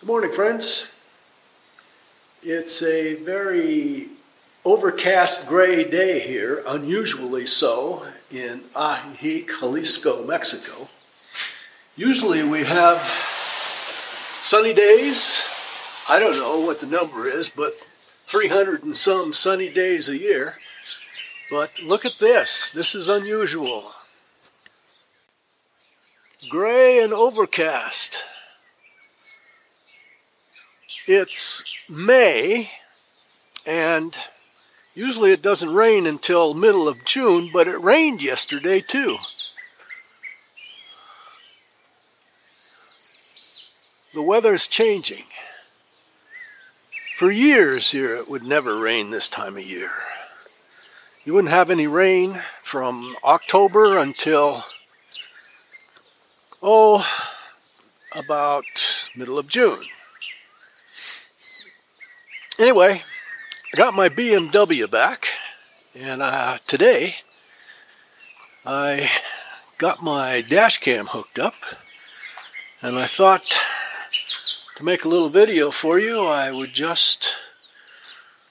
Good morning, friends. It's a very overcast gray day here, unusually so, in Ajijic, Jalisco, Mexico. Usually we have sunny days. I don't know what the number is, but 300 and some sunny days a year. But look at this. This is unusual. Gray and overcast. It's May, and usually it doesn't rain until middle of June, but it rained yesterday too. The weather's changing. For years here it would never rain this time of year. You wouldn't have any rain from October until, oh, about middle of June. Anyway, I got my BMW back, and uh, today I got my dash cam hooked up, and I thought to make a little video for you, I would just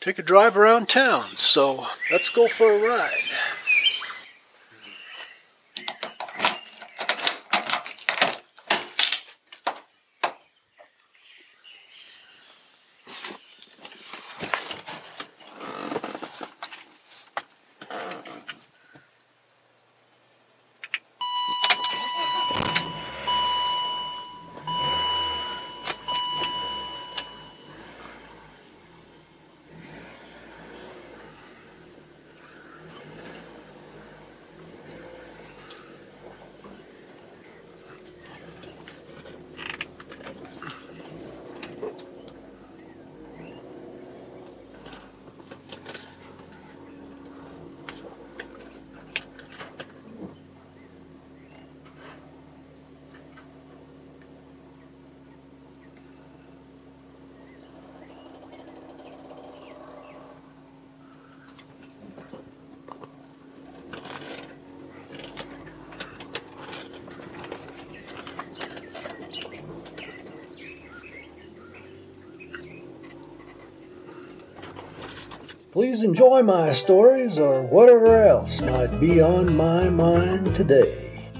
take a drive around town. So let's go for a ride. Please enjoy my stories or whatever else might be on my mind today.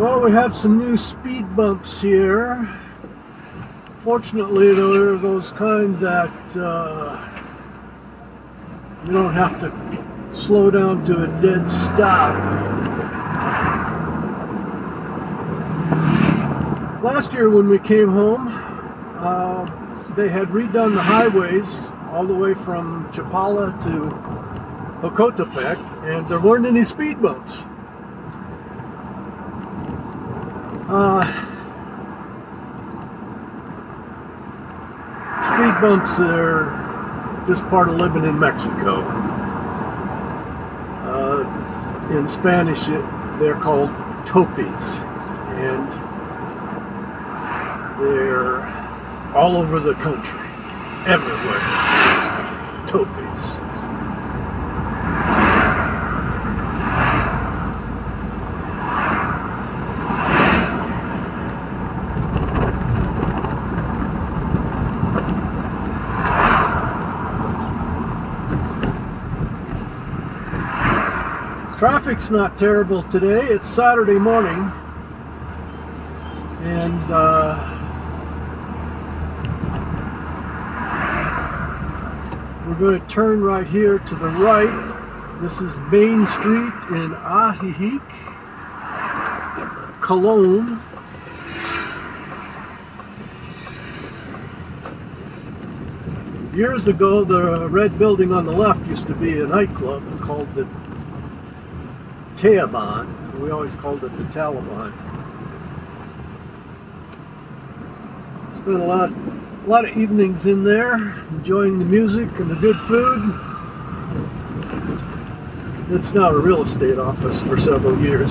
Well, we have some new speed bumps here. Fortunately, they're those kind that uh, you don't have to slow down to a dead stop. Last year when we came home, uh, they had redone the highways all the way from Chapala to Jocotepec, and there weren't any speed bumps. Uh, speed bumps are just part of living in Mexico. Uh, in Spanish, it, they're called topes, and they're all over the country, everywhere. Topes. Traffic's not terrible today. It's Saturday morning, and uh, we're going to turn right here to the right. This is Main Street in Ajijic, Colón. Years ago, the red building on the left used to be a nightclub called the Taliban. We always called it the Taliban. Spent a lot, a lot of evenings in there, enjoying the music and the good food. It's now a real estate office for several years.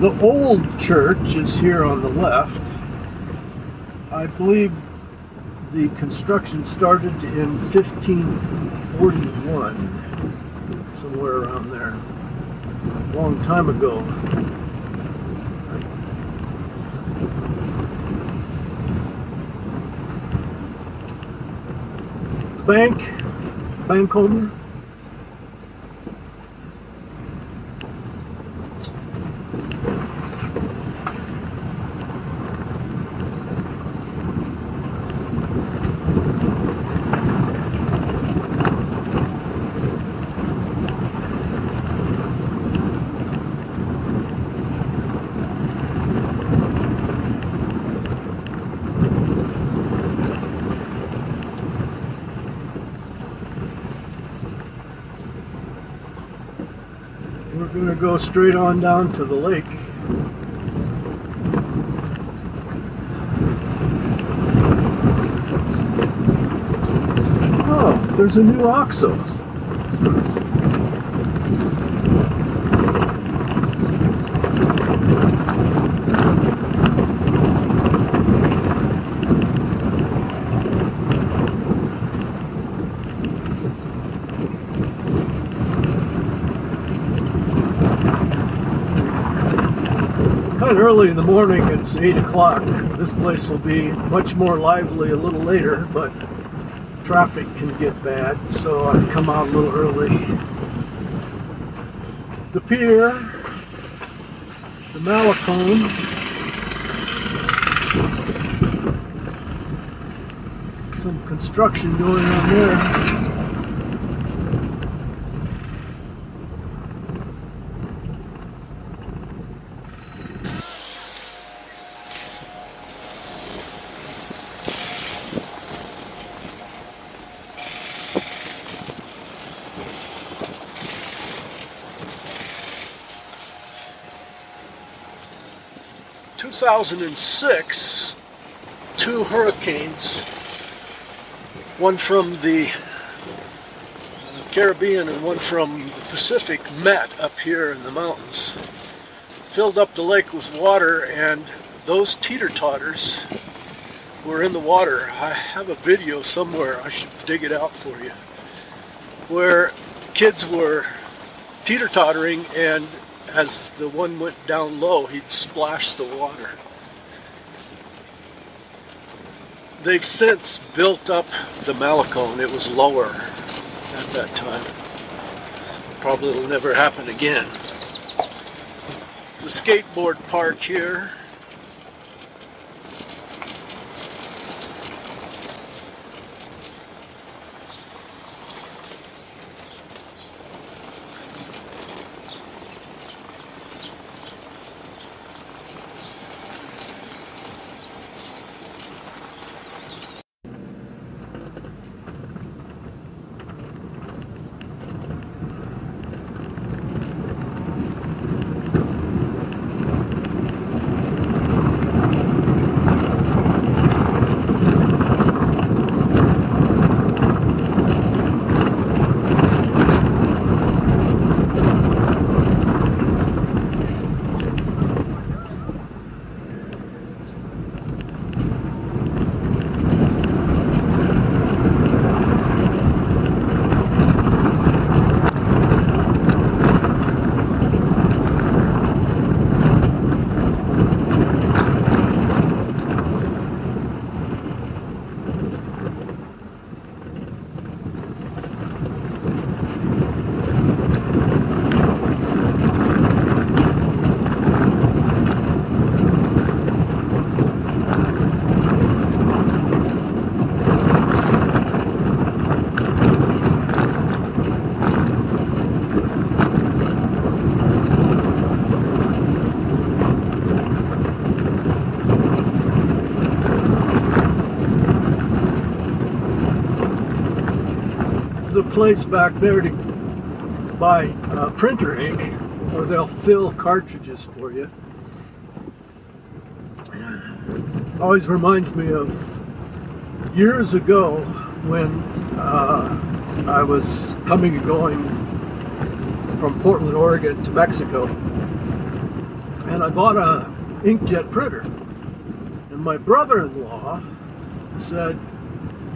The old church is here on the left. I believe the construction started in 1541, somewhere around there, a long time ago. Bank, Bancomer. We're going to go straight on down to the lake. Oh, there's a new OXXO. Of early in the morning. It's 8 o'clock. This place will be much more lively a little later, but traffic can get bad, so I've come out a little early. The pier, the Malecón. Some construction going on there. Two thousand and six, two hurricanes, one from the Caribbean and one from the Pacific met up here in the mountains, filled up the lake with water, and those teeter-totters were in the water. I have a video somewhere, I should dig it out for you, where kids were teeter-tottering and as the one went down low, he'd splash the water. They've since built up the Malecón. It was lower at that time. Probably will never happen again. A skateboard park here. A place back there to buy uh, printer ink or they'll fill cartridges for you. Always reminds me of years ago when uh, I was coming and going from Portland, Oregon to Mexico. And I bought a inkjet printer. And my brother-in-law said,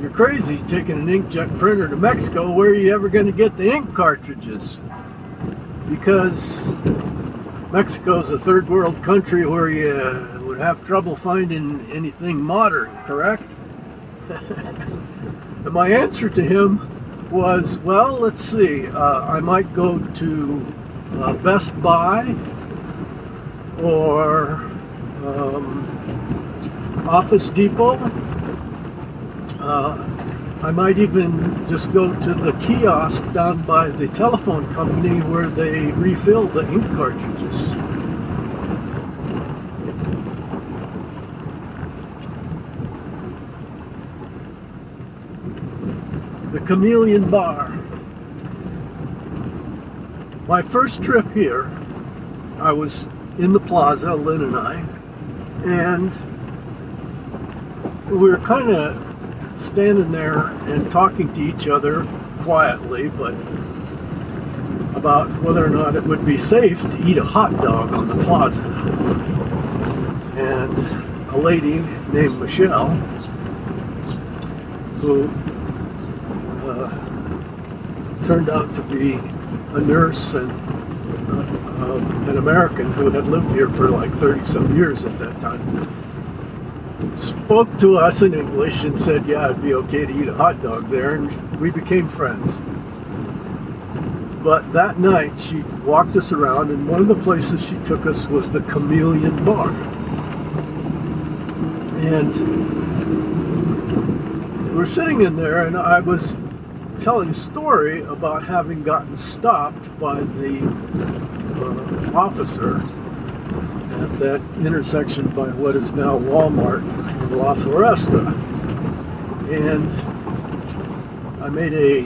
you're crazy taking an inkjet printer to Mexico. Where are you ever going to get the ink cartridges? Because Mexico's a third world country where you would have trouble finding anything modern, correct? and my answer to him was, well, let's see, uh, I might go to uh, Best Buy or um, Office Depot. Uh, I might even just go to the kiosk down by the telephone company where they refill the ink cartridges. The Chameleon Bar. My first trip here, I was in the plaza, Lynn and I, and we were kind of standing there and talking to each other quietly, but about whether or not it would be safe to eat a hot dog on the plaza. And a lady named Michelle, who uh, turned out to be a nurse and uh, an American who had lived here for like 30 some years at that time, spoke to us in English and said, yeah, it'd be okay to eat a hot dog there, and we became friends. But that night, she walked us around, and one of the places she took us was the Chameleon Bar. And we're sitting in there, and I was telling a story about having gotten stopped by the uh, officer at that intersection by what is now Walmart in La Floresta. And I made a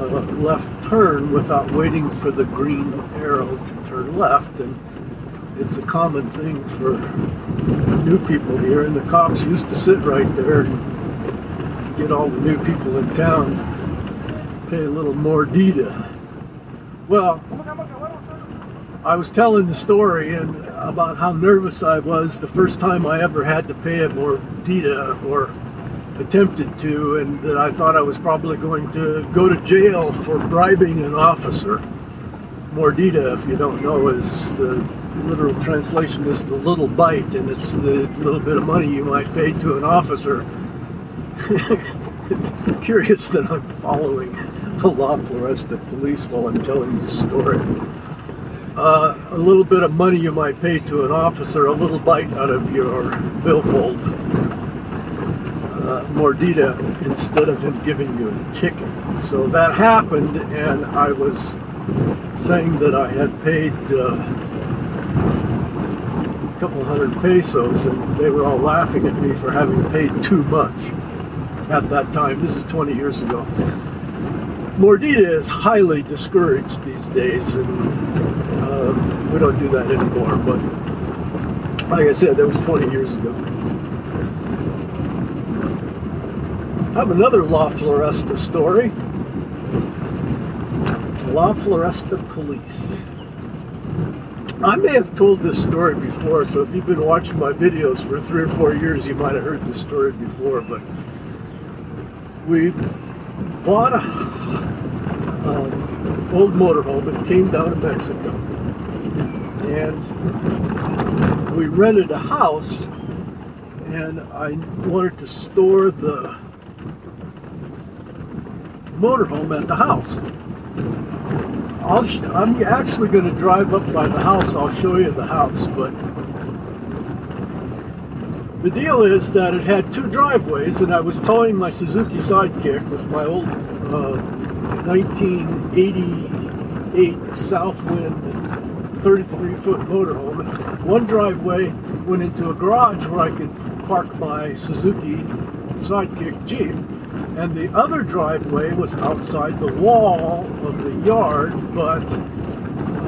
uh, left turn without waiting for the green arrow to turn left. And it's a common thing for new people here. And the cops used to sit right there and get all the new people in town pay a little mordida. Well, I was telling the story and about how nervous I was the first time I ever had to pay a mordida or attempted to, and that I thought I was probably going to go to jail for bribing an officer. Mordida, if you don't know, is the literal translation is the little bite, and it's the little bit of money you might pay to an officer. It's curious that I'm following the La Floresta police while I'm telling this story uh, a little bit of money you might pay to an officer, a little bite out of your billfold, uh, mordida, instead of him giving you a ticket. So that happened, and I was saying that I had paid uh, a couple hundred pesos, and they were all laughing at me for having paid too much at that time. This is 20 years ago. Mordida is highly discouraged these days, and uh, we don't do that anymore, but like I said, that was 20 years ago. I have another La Floresta story. La Floresta Police. I may have told this story before, so if you've been watching my videos for three or four years, you might have heard this story before, but we bought a um, old motorhome and came down to Mexico and we rented a house and I wanted to store the motorhome at the house. i am actually going to drive up by the house. I'll show you the house, but the deal is that it had two driveways, and I was towing my Suzuki Sidekick with my old uh, 1988 Southwind 33 foot motorhome. One driveway went into a garage where I could park my Suzuki Sidekick Jeep, and the other driveway was outside the wall of the yard, but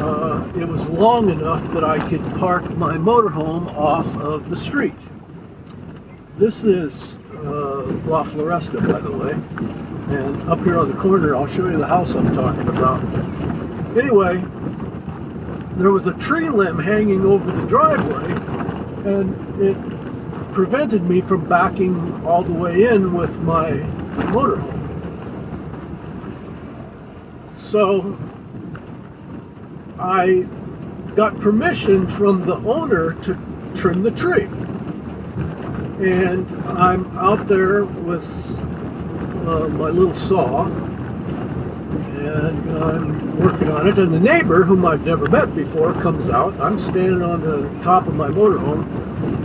uh, it was long enough that I could park my motorhome off of the street. This is uh, La Floresta, by the way, and up here on the corner, I'll show you the house I'm talking about. Anyway, there was a tree limb hanging over the driveway, and it prevented me from backing all the way in with my motorhome. So I got permission from the owner to trim the tree. And I'm out there with uh, my little saw and I'm working on it. And the neighbor, whom I've never met before, comes out. I'm standing on the top of my motorhome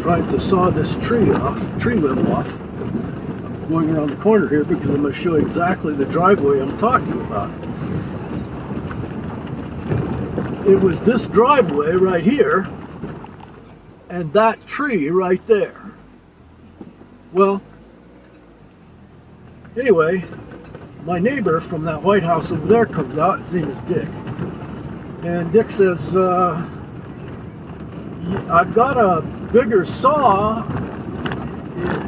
trying to saw this tree off, tree limb off. I'm going around the corner here because I'm going to show you exactly the driveway I'm talking about. It was this driveway right here and that tree right there. Well, anyway, my neighbor from that White House over there comes out. His name is Dick. And Dick says, uh, I've got a bigger saw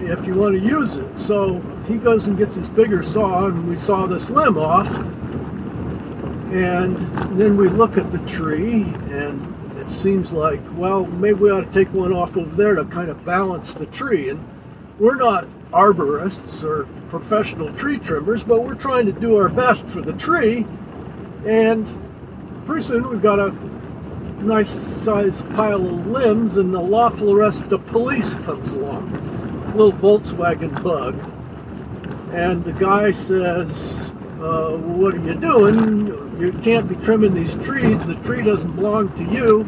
if you want to use it. So he goes and gets his bigger saw, and we saw this limb off. And then we look at the tree, and it seems like, well, maybe we ought to take one off over there to kind of balance the tree. And we're not arborists or professional tree trimmers, but we're trying to do our best for the tree. And pretty soon we've got a nice sized pile of limbs, and the La Floresta police comes along, little Volkswagen bug. And the guy says, uh, What are you doing? You can't be trimming these trees. The tree doesn't belong to you.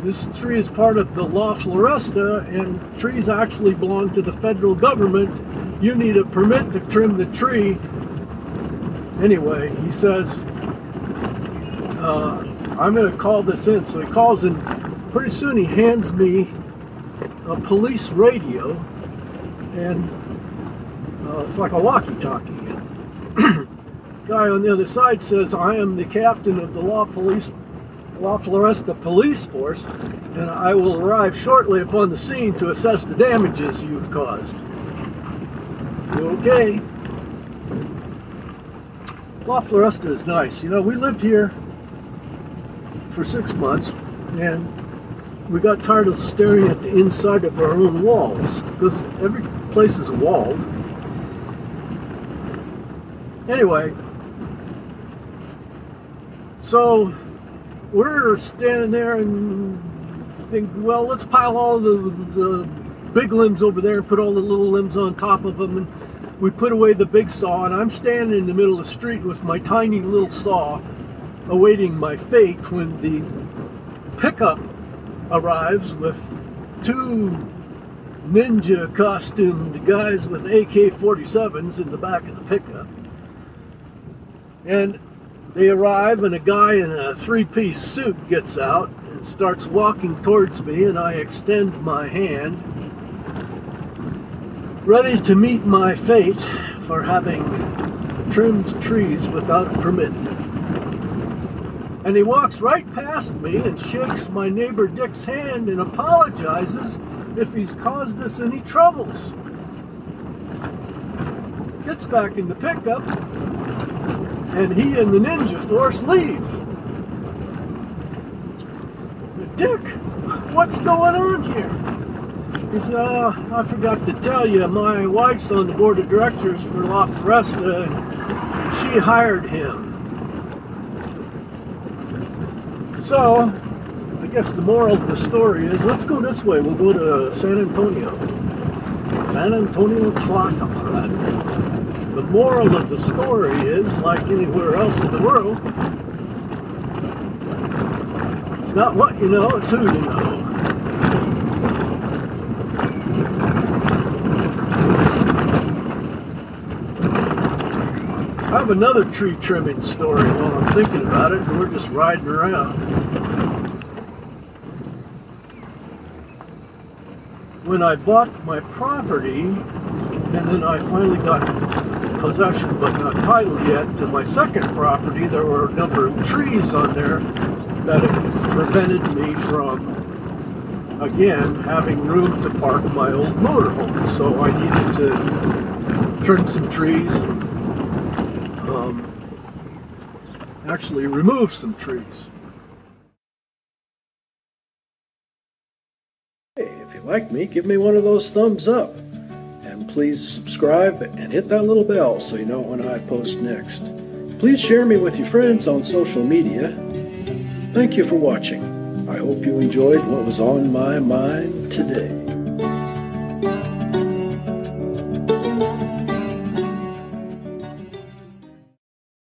This tree is part of the La Floresta, and trees actually belong to the federal government. You need a permit to trim the tree. Anyway, he says, uh, I'm going to call this in. So he calls in. Pretty soon he hands me a police radio, and uh, it's like a walkie-talkie. Guy on the other side says, "I am the captain of the law police, La Floresta Police Force, and I will arrive shortly upon the scene to assess the damages you've caused." Okay. La Floresta is nice. You know, we lived here for six months, and we got tired of staring at the inside of our own walls because every place is walled. Anyway, so we're standing there and think, well, let's pile all the, the big limbs over there and put all the little limbs on top of them. And we put away the big saw, and I'm standing in the middle of the street with my tiny little saw awaiting my fate when the pickup arrives with two ninja costumed guys with AK 47s in the back of the pickup. And they arrive, and a guy in a three piece suit gets out and starts walking towards me, and I extend my hand, ready to meet my fate for having trimmed trees without permit. And he walks right past me and shakes my neighbor Dick's hand and apologizes if he's caused us any troubles. Gets back in the pickup, and he and the ninja force leave. Dick, what's going on here? He said, oh, uh, I forgot to tell you, my wife's on the board of directors for La Floresta, and she hired him. So, I guess the moral of the story is let's go this way. We'll go to San Antonio. San Antonio Tlayacapan. The moral of the story is, like anywhere else in the world, it's not what you know, it's who you know. I have another tree trimming story while I'm thinking about it, and we're just riding around. When I bought my property, and then I finally got possession but not title yet to my second property, there were a number of trees on there that prevented me from, again, having room to park my old motorhome. So I needed to trim some trees um, actually remove some trees. Hey, if you like me, give me one of those thumbs up. Please subscribe and hit that little bell so you know when I post next. Please share me with your friends on social media. Thank you for watching. I hope you enjoyed what was on my mind today.